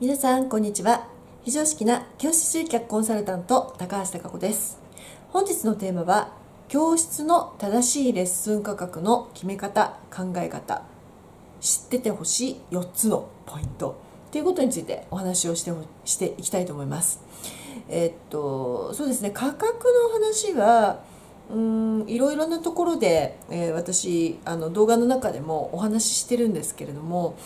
皆さんこんにちは。非常識な教師集客コンサルタント高橋貴子です。本日のテーマは教室の正しいレッスン価格の決め方考え方。知っててほしい4つのポイント。ということについてお話をしてしていきたいと思います。え、っとそうですね。価格の話はうんいろいろなところで、えー、私あの動画の中でもお話ししてるんですけれども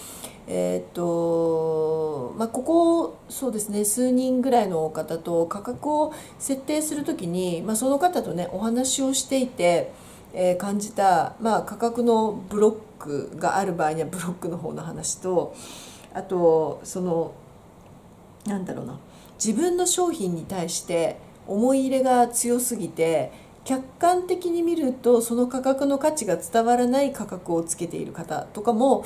えっ、とまあ、ここそうですね数人ぐらいの方と価格を設定する時に、まあ、その方とねお話をしていて、えー、感じた、まあ、価格のブロックがある場合にはブロックの方の話とあとそのなんだろうな自分の商品に対して思い入れが強すぎて客観的に見るとその価格の価値が伝わらない価格をつけている方とかも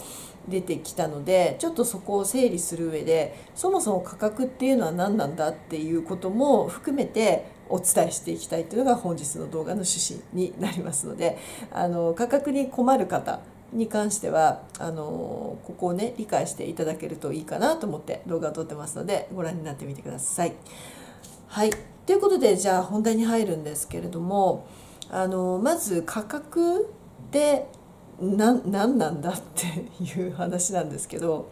出てきたのでちょっとそこを整理する上でそもそも価格っていうのは何なんだっていうことも含めてお伝えしていきたいというのが本日の動画の趣旨になりますのであの価格に困る方に関してはあのここをね理解していただけるといいかなと思って動画を撮ってますのでご覧になってみてください。はいということでじゃあ本題に入るんですけれどもあのまず価格で何なんだっていう話なんですけど、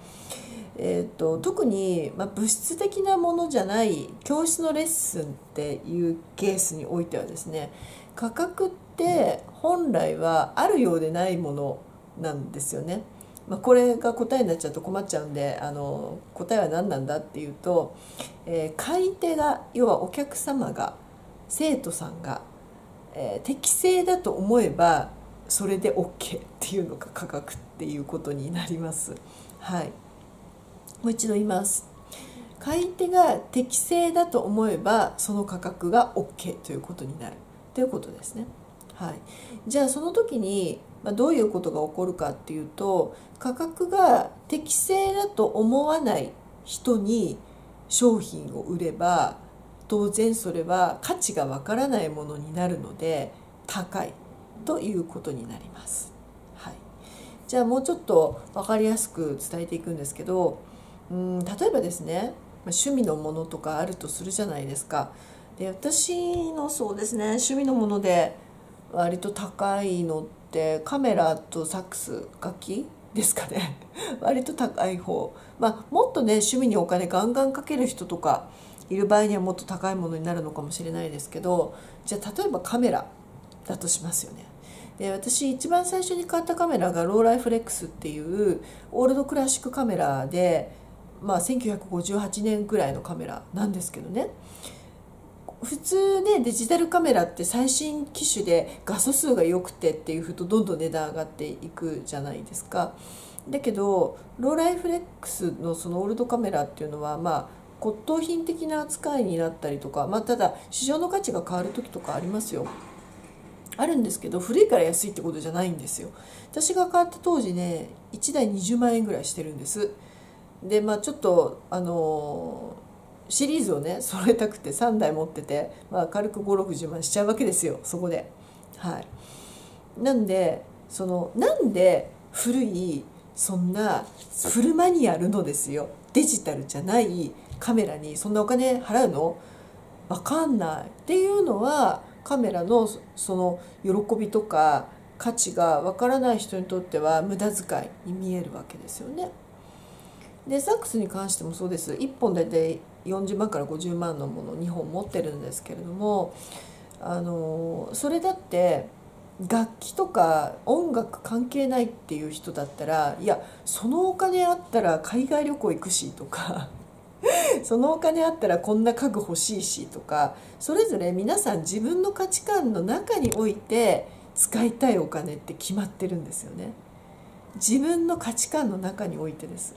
えーと、特に、まあ、物質的なものじゃない教室のレッスンっていうケースにおいてはですね価格って本来はあるようでないものなんですよね。まあ、これが答えになっちゃうと困っちゃうんであの答えは何なんだっていうと、えー、買い手が要はお客様が生徒さんが、えー、適正だと思えばそれで OK っていうのが価格っていうことになります。はい、もう一度言います。買い手が適正だと思えばその価格が OK ということになるということですね。はい、じゃあその時にまどういうことが起こるかっていうと価格が適正だと思わない人に商品を売れば当然それは価値がわからないものになるので高いということになります。はい、じゃあもうちょっと分かりやすく伝えていくんですけどうん例えばですね趣味のものとかあるとするじゃないですか。で私のそうですね趣味のもので割と高いのってカメラとサックス楽器ですかね。割と高い方。まあもっとね趣味にお金ガンガンかける人とかいる場合にはもっと高いものになるのかもしれないですけどじゃあ例えばカメラだとしますよね。で私一番最初に買ったカメラがローライフレックスっていうオールドクラシックカメラで、まあ、1958年ぐらいのカメラなんですけどね。普通ねデジタルカメラって最新機種で画素数が良くてっていうふうとどんどん値段上がっていくじゃないですか。だけどローライフレックスのそのオールドカメラっていうのはまあ骨董品的な扱いになったりとか、まあ、ただ市場の価値が変わる時とかありますよ。あるんですけど古いから安いってことじゃないんですよ私が買った当時ね1台20万円ぐらいしてるんですでまあちょっとあのシリーズをね揃えたくて3台持ってて、まあ、軽く560万しちゃうわけですよそこで。はい。なんでそのなんで古いそんなフルマニュアルのですよデジタルじゃないカメラにそんなお金払うの？分かんない。っていうのはカメラのその喜びとか価値がわからない人にとっては無駄遣いに見えるわけですよね。でサックスに関してもそうです。1本大体40万から50万のもの2本持ってるんですけれどもあのそれだって楽器とか音楽関係ないっていう人だったらいやそのお金あったら海外旅行行くしとか そのお金あったらこんな家具欲しいしとかそれぞれ皆さん自分の価値観の中において使いたいお金って決まってるんですよね。自分の価値観の中においてです。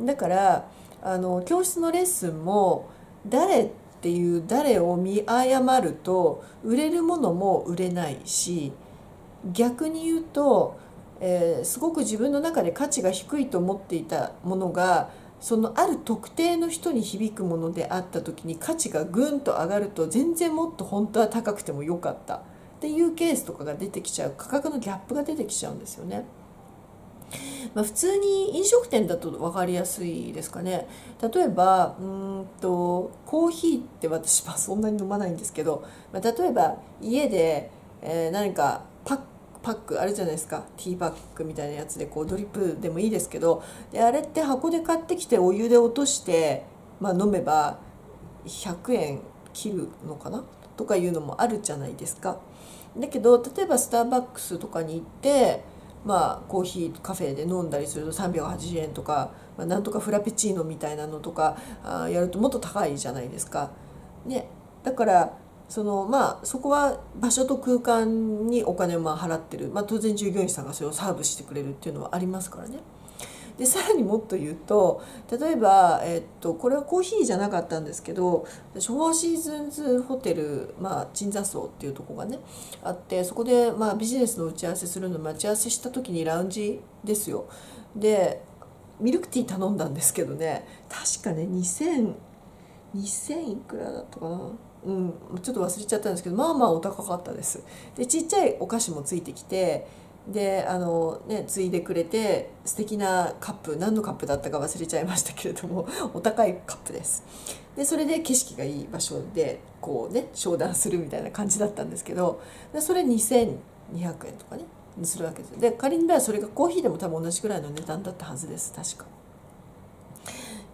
だからあの教室のレッスンも誰っていう誰を見誤ると売れるものも売れないし逆に言うと、えー、すごく自分の中で価値が低いと思っていたものがそのある特定の人に響くものであった時に価値がぐんと上がると全然もっと本当は高くてもよかったっていうケースとかが出てきちゃう価格のギャップが出てきちゃうんですよね。まあ、普通に飲食店だと分かりやすいですかね。例えばうんとコーヒーって私はそんなに飲まないんですけど、まあ、例えば家で、えー、何かパッパックあるじゃないですか。ティーパックみたいなやつでこうドリップでもいいですけどであれって箱で買ってきてお湯で落として、まあ、飲めば100円切るのかな？とかいうのもあるじゃないですか。だけど例えばスターバックスとかに行ってまあ、コーヒーカフェで飲んだりすると380円とか、まあ、なんとかフラペチーノみたいなのとかあやるともっと高いじゃないですか。ね、だからそのまあそこは場所と空間にお金をまあ払ってる、まあ、当然従業員さんがそれをサーブしてくれるっていうのはありますからね。でさらにもっと言うと例えば、えっと、これはコーヒーじゃなかったんですけど私フォーシーズンズホテル、まあ、鎮座荘っていうとこがねあってそこで、まあ、ビジネスの打ち合わせするの待ち合わせした時にラウンジですよ。でミルクティー頼んだんですけどね確かね2000 2000いくらだったかな。うん、ちょっと忘れちゃったんですけどまあまあお高かったです。でちっちゃいお菓子もついてきてであのね継いでくれて素敵なカップ何のカップだったか忘れちゃいましたけれども お高いカップですでそれで景色がいい場所でこうね商談するみたいな感じだったんですけどでそれ2200円とかねするわけですで仮にそれがコーヒーでも多分同じぐらいの値段だったはずです確か。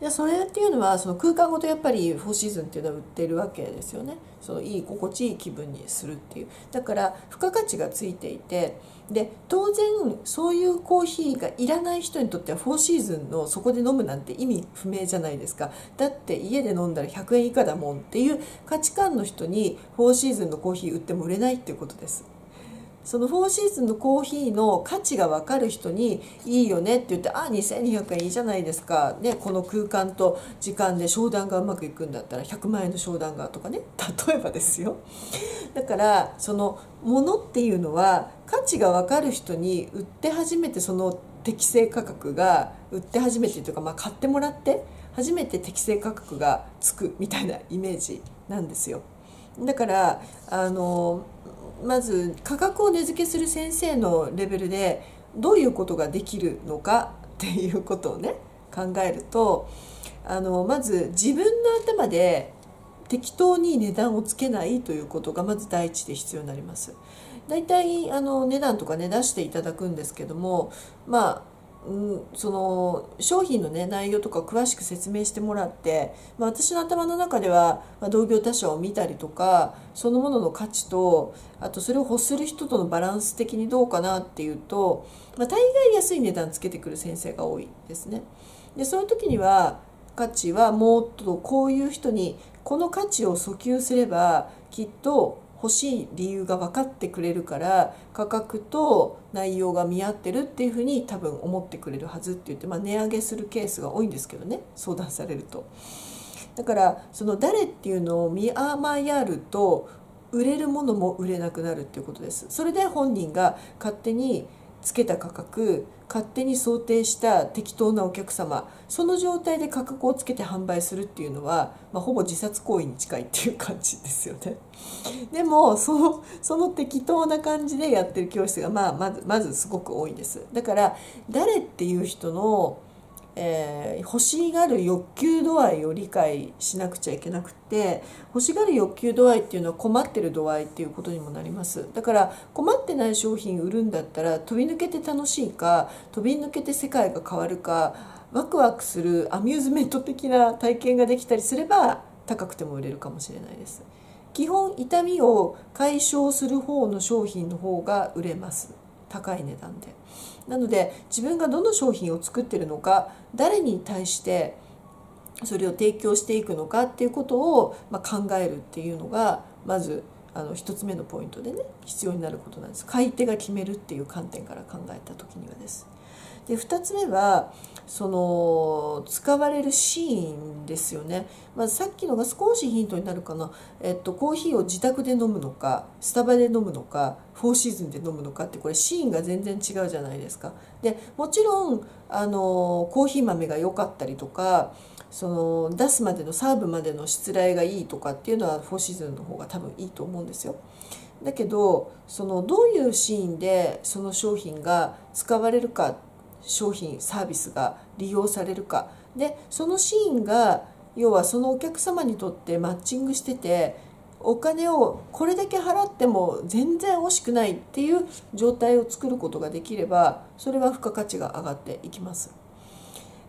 でそれっていうのはその空間ごとやっぱりフォーシーズンっていうのは売ってるわけですよね。そのいい心地いい気分にするっていう。だから付加価値がついていて。で当然そういうコーヒーがいらない人にとってはフォーシーズンのそこで飲むなんて意味不明じゃないですか。だって家で飲んだら100円以下だもんっていう価値観の人にフォーシーズンのコーヒー売っても売れないっていうことです。そのフォーシーズンのコーヒーの価値が分かる人にいいよねって言ってあ2200円いいじゃないですか、ね、この空間と時間で商談がうまくいくんだったら100万円の商談がとかね。例えばですよ。だからそのものっていうのは価値が分かる人に売って初めてその適正価格が売って初めてというか、まあ、買ってもらって初めて適正価格がつくみたいなイメージなんですよ。だからあのまず価格を値付けする先生のレベルでどういうことができるのかっていうことをね考えるとあのまず自分の頭で適当に値段をつけないということがまず第一で必要になります。だいたいあの値段とかね出していただくんですけどもまあうん、その商品の、ね、内容とか詳しく説明してもらって、まあ、私の頭の中では、まあ、同業他社を見たりとかそのものの価値とあとそれを欲する人とのバランス的にどうかなっていうと、まあ、大概安い値段つけてくる先生が多いですね。でそういう時には価値はもっとこういう人にこの価値を訴求すればきっと欲しい理由が分かってくれるから価格と内容が見合ってるっていうふうに多分思ってくれるはずって言って、まあ、値上げするケースが多いんですけどね相談されると。だからその誰っていうのを見誤ると売れるものも売れなくなるっていうことです。それで本人が勝手につけた価格勝手に想定した適当なお客様その状態で価格をつけて販売するっていうのは、まあ、ほぼ自殺行為に近いっていう感じですよね。でもそのその適当な感じでやってる教室が、まあ、まずまずすごく多いんです。だから誰っていう人のえー、欲しがる欲求度合いを理解しなくちゃいけなくて欲しがる欲求度合いっていうのは困ってる度合いっていうことにもなります。だから困ってない商品売るんだったら飛び抜けて楽しいか飛び抜けて世界が変わるかワクワクするアミューズメント的な体験ができたりすれば高くても売れるかもしれないです。基本痛みを解消する方の商品の方が売れます。高い値段でなので自分がどの商品を作ってるのか誰に対してそれを提供していくのかっていうことを、ま考えるっていうのがまずあの1つ目のポイントでね必要になることなんです買い手が決めるっていう観点から考えた時にはです。で2つ目はその使われるシーンですよね、まあ、さっきのが少しヒントになるかな、えっと、コーヒーを自宅で飲むのかスタバで飲むのかフォーシーズンで飲むのかってこれシーンが全然違うじゃないですか。でもちろんあのコーヒー豆が良かったりとかその出すまでのサーブまでのしつらいがいいとかっていうのはフォーシーズンの方が多分いいと思うんですよ。だけどそのどういうシーンでその商品が使われるか商品サービスが利用されるかでそのシーンが要はそのお客様にとってマッチングしててお金をこれだけ払っても全然惜しくないっていう状態を作ることができればそれは付加価値が上がっていきます。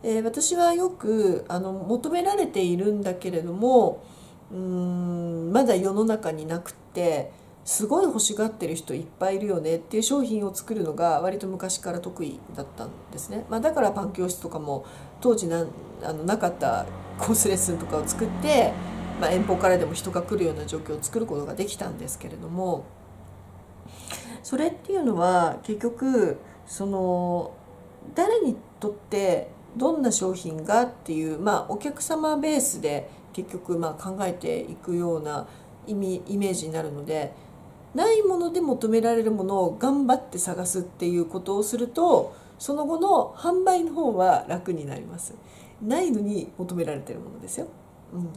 えー、私はよくあの求められているんだけれどもうーんまだ世の中になくってすごい欲しがってる人いっぱいいるよねっていう商品を作るのが割と昔から得意だったんですね、まあ、だからパン教室とかも当時なあのなかったコースレッスンとかを作って、まあ、遠方からでも人が来るような状況を作ることができたんですけれどもそれっていうのは結局その誰にとってどんな商品がっていう、まあ、お客様ベースで結局まあ考えていくような意味イメージになるのでないもので求められるものを頑張って探すっていうことをするとその後の販売の方は楽になります。ないのに求められてるものですよ、うん、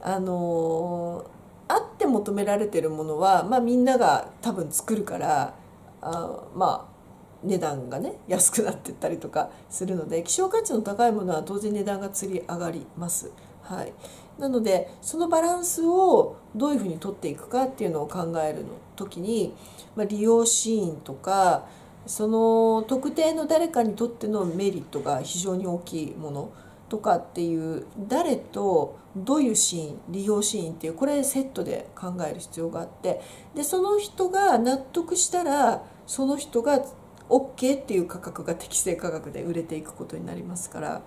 あのー、あって求められてるものは、まあ、みんなが多分作るからあまあ値段がね安くなってったりとかするので希少価値の高いものは当然値段がつり上がります。はい、なのでそのバランスをどういうふうに取っていくかっていうのを考えるの時に、まあ、利用シーンとかその特定の誰かにとってのメリットが非常に大きいものとかっていう誰とどういうシーン利用シーンっていうこれセットで考える必要があってでその人が納得したらその人が OK っていう価格が適正価格で売れていくことになりますから。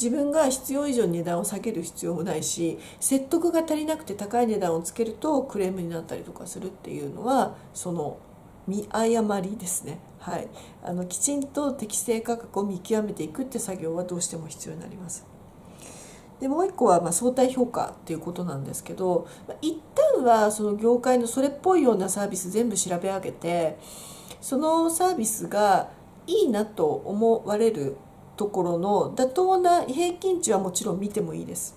自分が必要以上に値段を下げる必要もないし説得が足りなくて高い値段をつけるとクレームになったりとかするっていうのはその見誤りですね、はい、あのきちんと適正価格を見極めていくって作業はどうしても必要になります。でもう一個はま相対評価っていうことなんですけど一旦はその業界のそれっぽいようなサービス全部調べ上げてそのサービスがいいなと思われるところの妥当な平均値はもちろん見てもいいです。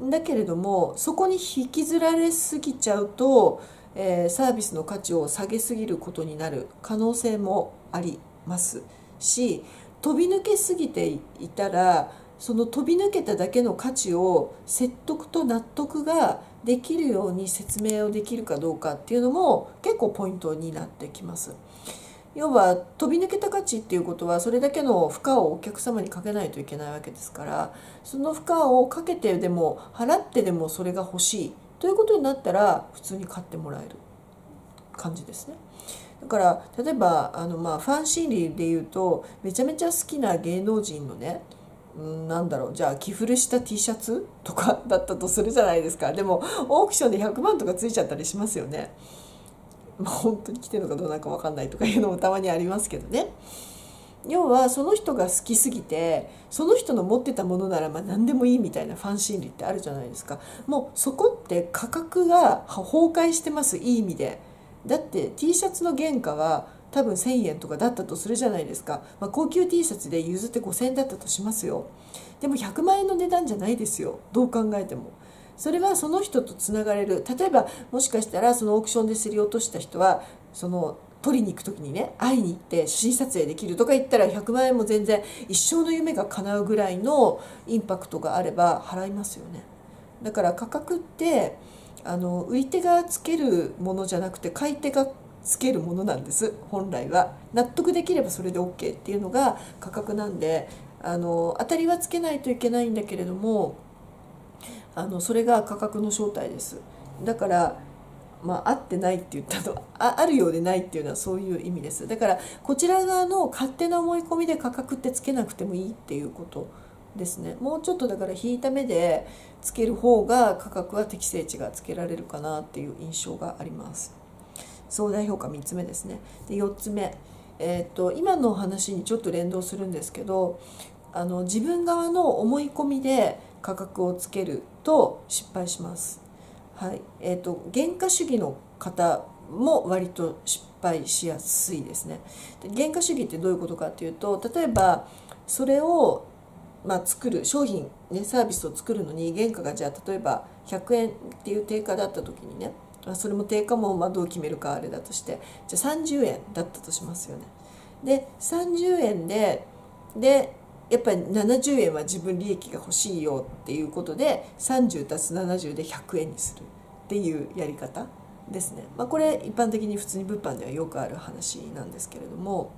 だけれどもそこに引きずられすぎちゃうと、えー、サービスの価値を下げすぎることになる可能性もありますし飛び抜けすぎていたらその飛び抜けただけの価値を説得と納得ができるように説明をできるかどうかっていうのも結構ポイントになってきます。要は飛び抜けた価値っていうことはそれだけの負荷をお客様にかけないといけないわけですからその負荷をかけてでも払ってでもそれが欲しいということになったら普通に買ってもらえる感じですね。だから例えばあのまあファン心理で言うとめちゃめちゃ好きな芸能人のねなんだろうじゃあ着古した T シャツとかだったとするじゃないですかでもオークションで100万とかついちゃったりしますよね。まあ、本当に来てるのかどうなのか分かんないとかいうのもたまにありますけどね。要はその人が好きすぎてその人の持ってたものならま何でもいいみたいなファン心理ってあるじゃないですか。もうそこって価格が崩壊してますいい意味で。だって T シャツの原価は多分1,000円とかだったとするじゃないですか、まあ、高級 T シャツで譲って5,000円だったとしますよ。でも100万円の値段じゃないですよ。どう考えても。それはその人とつながれる。例えばもしかしたらそのオークションで競り落とした人はその取りに行く時にね会いに行って写真撮影できるとか言ったら100万円も全然一生の夢が叶うぐらいのインパクトがあれば払いますよね。だから価格ってあの売り手がつけるものじゃなくて買い手がつけるものなんです本来は。納得できればそれで OK っていうのが価格なんであの当たりはつけないといけないんだけれどもあのそれが価格の正体です。だからまあ、合ってないって言ったのはああるようでないっていうのはそういう意味です。だからこちら側の勝手な思い込みで価格ってつけなくてもいいっていうことですね。もうちょっとだから引いた目でつける方が価格は適正値がつけられるかなっていう印象があります。相談評価3つ目ですね。で4つ目。えーと、と今の話にちょっと連動するんですけどあの自分側の思い込みで価格をつけると失敗します。はいえーと、原価主義の方も割と失敗しやすいですね。で原価主義ってどういうことかっていうと例えばそれを、まあ、作る商品、ね、サービスを作るのに原価がじゃあ例えば100円っていう定価だった時にねそれも定価もまあどう決めるかあれだとしてじゃあ30円だったとしますよね。で30円ででやっぱり70円は自分利益が欲しいよっていうことで30足す70で100円にするっていうやり方ですね、まあ、これ一般的に普通に物販ではよくある話なんですけれども。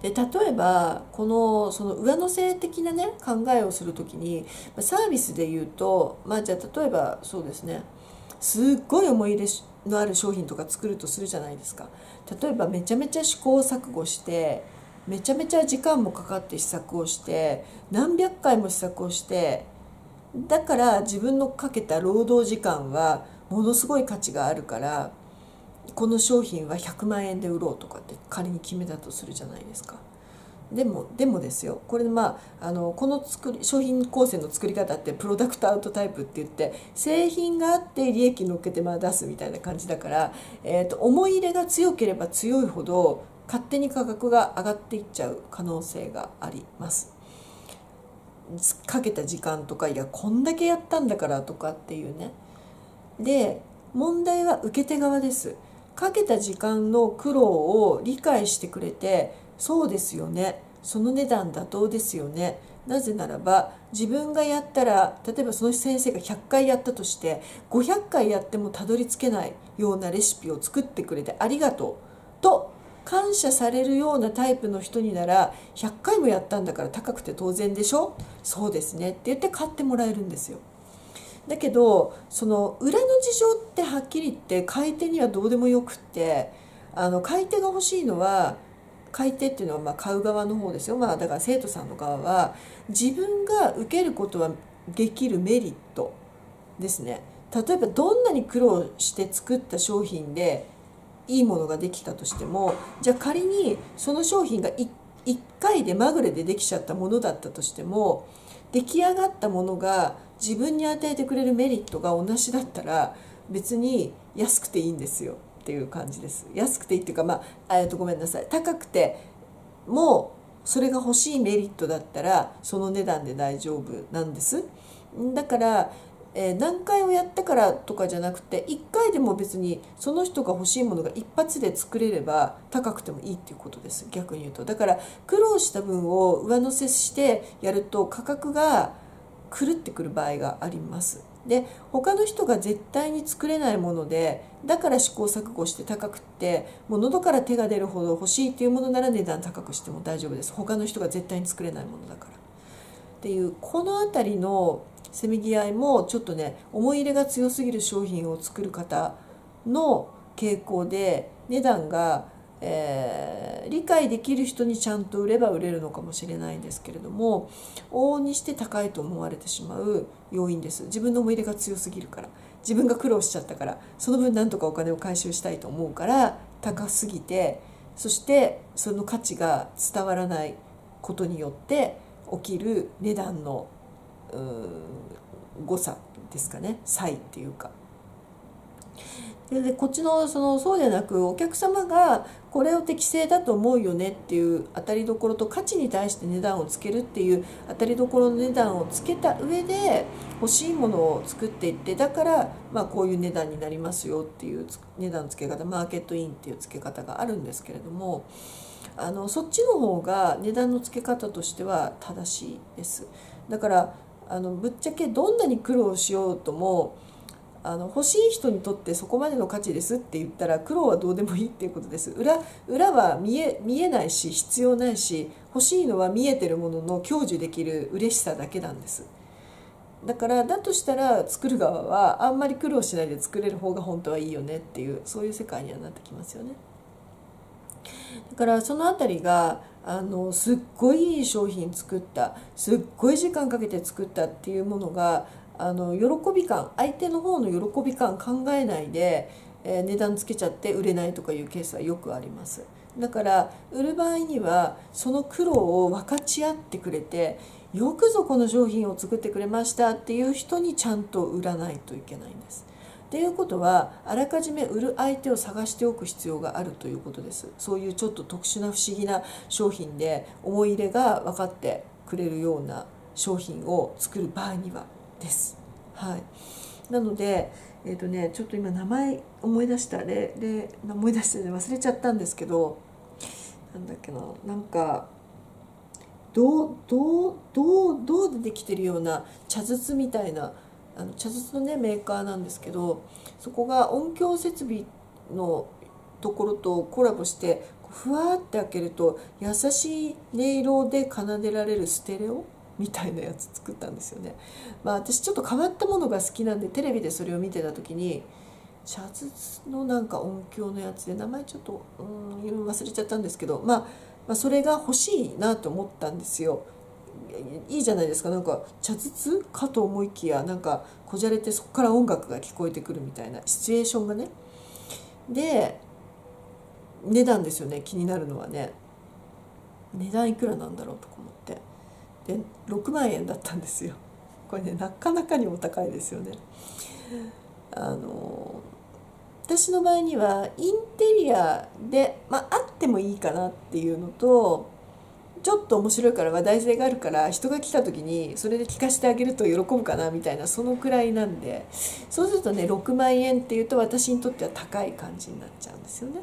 で例えばこのその上乗せ的なね考えをする時にサービスで言うとまあじゃあ例えばそうですね。すっごい思い入れのある商品とか作るとするじゃないですか。例えばめちゃめちゃ試行錯誤してめちゃめちゃ時間もかかって試作をして何百回も試作をしてだから自分のかけた労働時間はものすごい価値があるからこの商品は100万円で売ろうとかって仮に決めたとするじゃないですか。でもでもですよこれまああのこの作り商品構成の作り方ってプロダクトアウトタイプって言って製品があって利益乗っけてまあ出すみたいな感じだから、えーと、思い入れが強ければ強いほど勝手に価格が上がっていっちゃう可能性があります。かけた時間とかいやこんだけやったんだからとかっていうね。で問題は受け手側です。かけた時間の苦労を理解してくれてそうですよね。その値段妥当ですよね。なぜならば自分がやったら例えばその先生が100回やったとして500回やってもたどり着けないようなレシピを作ってくれてありがとう。と感謝されるようなタイプの人になら100回もやったんだから高くて当然でしょ？そうですね。って言って買ってもらえるんですよ。だけどその裏の事情ってはっきり言って買い手にはどうでもよくってあの買い手が欲しいのは買い手っていうのはま買う側の方ですよ、まあ、だから生徒さんの側は自分が受けることはできるメリットですね。例えばどんなに苦労して作った商品でいいものができたとしてもじゃあ仮にその商品が 1, 1回でまぐれでできちゃったものだったとしても出来上がったものが自分に与えてくれるメリットが同じだったら別に安くていいんですよっていう感じです。安くていいっていうかまあえっとごめんなさい。高くてもうそれが欲しいメリットだったらその値段で大丈夫なんです。だから、えー、何回をやったからとかじゃなくて1回でも別にその人が欲しいものが一発で作れれば高くてもいいっていうことです。逆に言うと。だから苦労した分を上乗せしてやると価格が狂ってくる場合があります。で他の人が絶対に作れないものでだから試行錯誤して高くってもう喉から手が出るほど欲しいっていうものなら値段高くしても大丈夫です。他の人が絶対に作れないものだから。っていうこの辺りのせめぎ合いもちょっとね思い入れが強すぎる商品を作る方の傾向で値段がえー、理解できる人にちゃんと売れば売れるのかもしれないんですけれども往々にして高いと思われてしまう要因です。自分の思い入れが強すぎるから。自分が苦労しちゃったから。その分なんとかお金を回収したいと思うから高すぎてそしてその価値が伝わらないことによって起きる値段の誤差ですかね差異っていうかでこっちのそのそうでなくお客様がこれを適正だと思うよねっていう当たりどころと価値に対して値段をつけるっていう当たりどころの値段をつけた上で欲しいものを作っていってだからまあこういう値段になりますよっていう値段の付け方マーケットインっていう付け方があるんですけれどもあのそっちの方が値段の付け方としては正しいです。だからあのぶっちゃけどんなに苦労しようともあの欲しい人にとってそこまでの価値ですって言ったら苦労はどうでもいいっていうことです。裏裏は見え見えないし必要ないし欲しいのは見えてるものの享受できる嬉しさだけなんです。だからだとしたら作る側はあんまり苦労しないで作れる方が本当はいいよねっていうそういう世界にはなってきますよね。だからその辺りがあのすっごいいい商品作ったすっごい時間かけて作ったっていうものがあの喜び感相手の方の喜び感考えないで、えー、値段つけちゃって売れないとかいうケースはよくありますだから売る場合にはその苦労を分かち合ってくれてよくぞこの商品を作ってくれましたっていう人にちゃんと売らないといけないんです。っていうことはあらかじめ売る相手を探しておく必要があるということです。そういうちょっと特殊な不思議な商品で思い入れが分かってくれるような商品を作る場合にはです。はい、なので、えーとね、ちょっと今名前思い出した。例例思い出して、ね、忘れちゃったんですけどなんだっけななんか銅銅銅銅でできてるような茶筒みたいなあの茶筒のねメーカーなんですけどそこが音響設備のところとコラボしてふわって開けると優しい音色で奏でられるステレオみたいなやつ作ったんですよね。まあ私ちょっと変わったものが好きなんでテレビでそれを見てた時に茶筒のなんか音響のやつで名前ちょっとうん忘れちゃったんですけど、まあ、まあそれが欲しいなと思ったんですよ。いいじゃないですか。なんか茶筒かと思いきやなんかこじゃれてそこから音楽が聞こえてくるみたいなシチュエーションがね。で値段ですよね気になるのはね。値段いくらなんだろうとか思って。で6万円だったんですよ。これねなかなかにお高いですよね。あの私の場合にはインテリアで、まあ、あってもいいかなっていうのとちょっと面白いから話題性があるから人が来た時にそれで聞かせてあげると喜ぶかなみたいなそのくらいなんでそうするとね6万円っていうと私にとっては高い感じになっちゃうんですよね。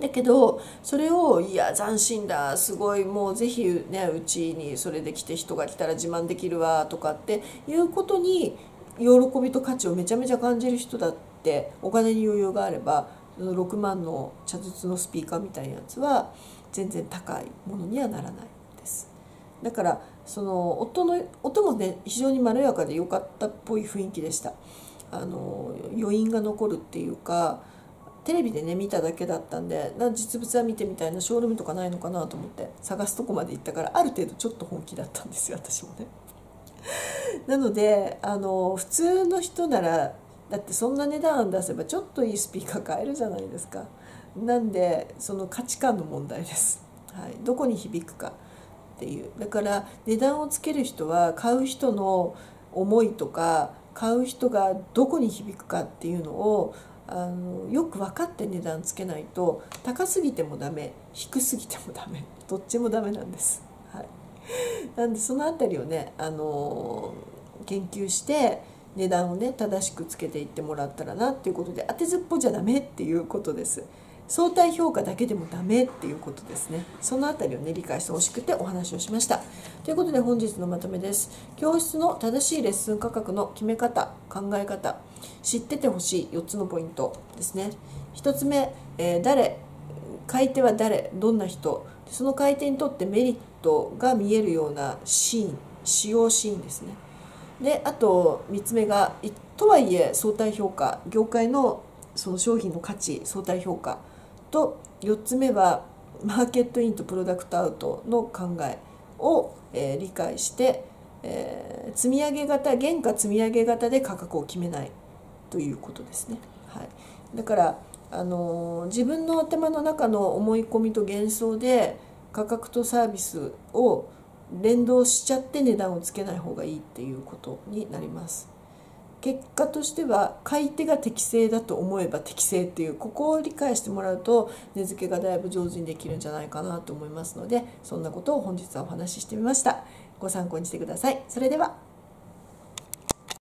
だけどそれをいや斬新だすごいもうぜひねうちにそれで来て人が来たら自慢できるわとかっていうことに喜びと価値をめちゃめちゃ感じる人だってお金に余裕があれば6万の茶筒のスピーカーみたいなやつは全然高いものにはならないですだからその音の音もね非常にまろやかで良かったっぽい雰囲気でしたあの余韻が残るっていうかテレビでね見ただけだったんでな実物は見てみたいなショールームとかないのかなと思って探すとこまで行ったからある程度ちょっと本気だったんですよ私もね。なのであの普通の人ならだってそんな値段出せばちょっといいスピーカー買えるじゃないですか。なんでその価値観の問題です。はい、どこに響くかっていうだから値段をつける人は買う人の思いとか買う人がどこに響くかっていうのをあのよく分かって値段つけないと高すぎてもダメ低すぎてもダメどっちもダメなんです。はい、なんでその辺りをねあの研究して値段をね正しくつけていってもらったらなっていうことで当てずっぽじゃダメっていうことです。相対評価だけでもダメっていうことですね。そのあたりをね理解してほしくてお話をしました。ということで本日のまとめです。教室の正しいレッスン価格の決め方考え方知っててほしい4つのポイントですね。1つ目、えー、誰買い手は誰どんな人。その買い手にとってメリットが見えるようなシーン使用シーンですね。であと3つ目がとはいえ相対評価。業界のその商品の価値相対評価。と4つ目はマーケットインとプロダクトアウトの考えを、えー、理解して、えー、積み上げ型原価積み上げ型で価格を決めないということですね。はい、だからあのー、自分の頭の中の思い込みと幻想で価格とサービスを連動しちゃって値段をつけない方がいいっていうことになります。結果としては買い手が適正だと思えば適正っていうここを理解してもらうと値付けがだいぶ上手にできるんじゃないかなと思いますのでそんなことを本日はお話ししてみました。ご参考にしてください。それでは。